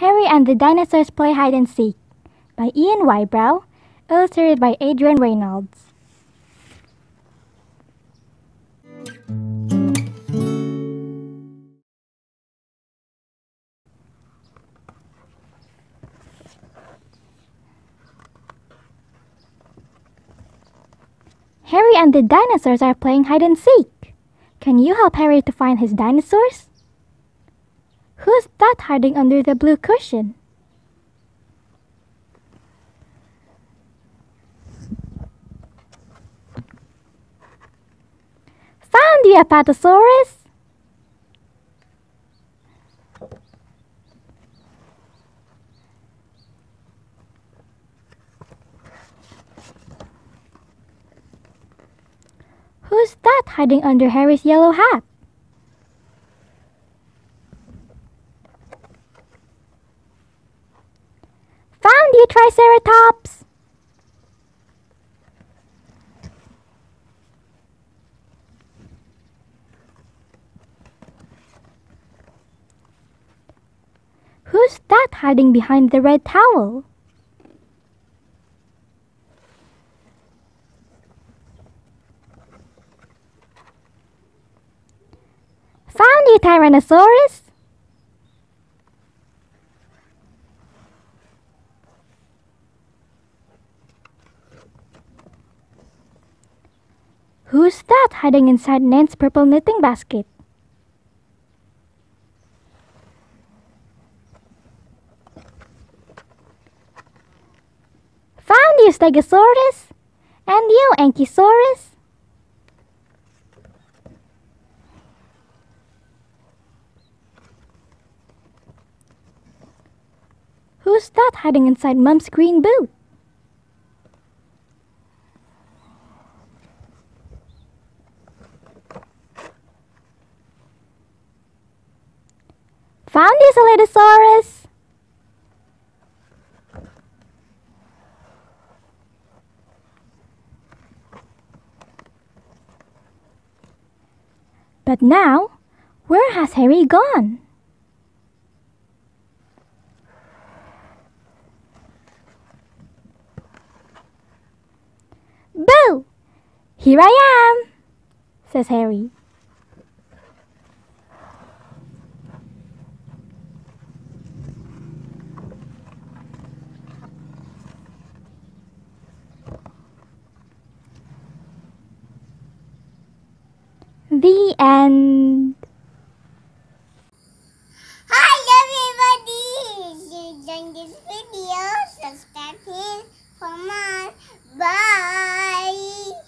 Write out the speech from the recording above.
Harry and the Dinosaurs Play Hide and Seek by Ian Whybrow, illustrated by Adrian Reynolds. Harry and the dinosaurs are playing hide and seek. Can you help Harry to find his dinosaurs? Who's that hiding under the blue cushion? Found you, Apatosaurus! Who's that hiding under Harry's yellow hat? Found you, Triceratops! Who's that hiding behind the red towel? Found you, Tyrannosaurus! Who's that hiding inside Nan's purple knitting basket? Found you, Stegosaurus! And you, Ankylosaurus! Who's that hiding inside Mum's green boot? Found you, Scelidosaurus! But now, where has Harry gone? Boo! Here I am, says Harry. The end. Hi everybody! If you enjoyed this video, subscribe here for more. Bye!